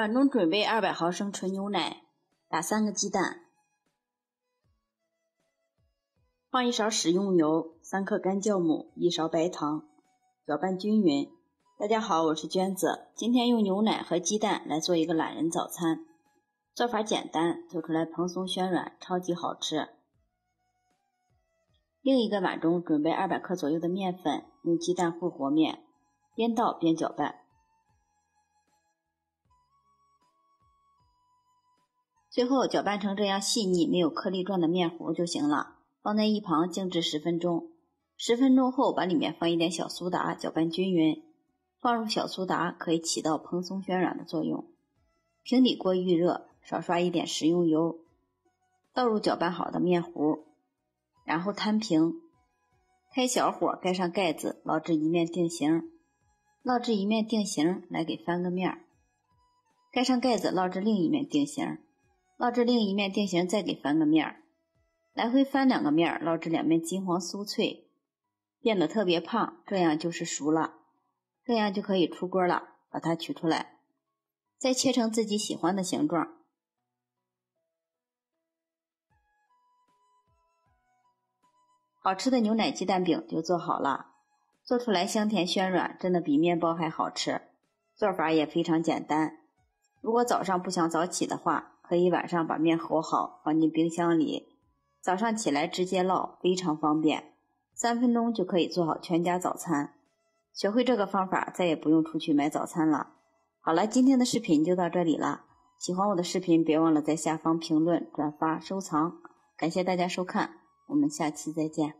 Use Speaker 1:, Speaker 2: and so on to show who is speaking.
Speaker 1: 碗中准备二百毫升纯牛奶，打三个鸡蛋，放一勺食用油，三克干酵母，一勺白糖，搅拌均匀。大家好，我是娟子，今天用牛奶和鸡蛋来做一个懒人早餐，做法简单，做出来蓬松暄软，超级好吃。另一个碗中准备二百克左右的面粉，用鸡蛋和和面，边倒边搅拌。最后搅拌成这样细腻、没有颗粒状的面糊就行了，放在一旁静置十分钟。十分钟后，把里面放一点小苏打，搅拌均匀。放入小苏打可以起到蓬松暄软的作用。平底锅预热，少刷一点食用油，倒入搅拌好的面糊，然后摊平。开小火，盖上盖子，烙至一面定型。烙至一面定型，来给翻个面儿。盖上盖子，烙至另一面定型。烙至另一面定型，再给翻个面儿，来回翻两个面儿，烙至两面金黄酥脆，变得特别胖，这样就是熟了，这样就可以出锅了。把它取出来，再切成自己喜欢的形状。好吃的牛奶鸡蛋饼就做好了，做出来香甜暄软，真的比面包还好吃。做法也非常简单，如果早上不想早起的话。可以晚上把面和好，放进冰箱里，早上起来直接烙，非常方便，三分钟就可以做好全家早餐。学会这个方法，再也不用出去买早餐了。好了，今天的视频就到这里了。喜欢我的视频，别忘了在下方评论、转发、收藏。感谢大家收看，我们下期再见。